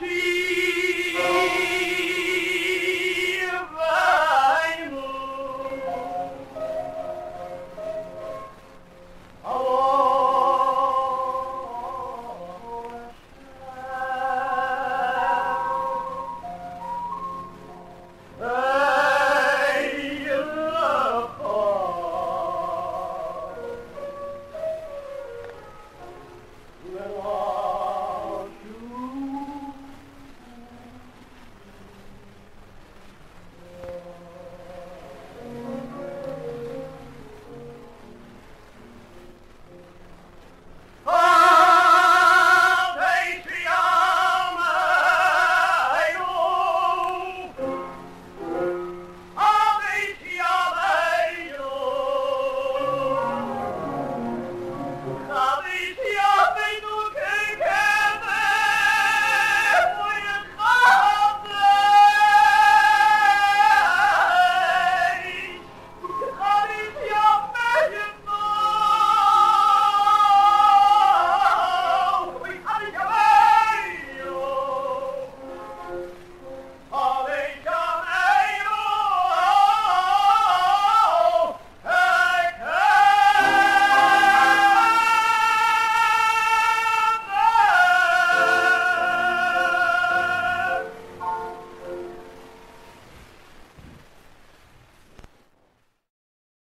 Happy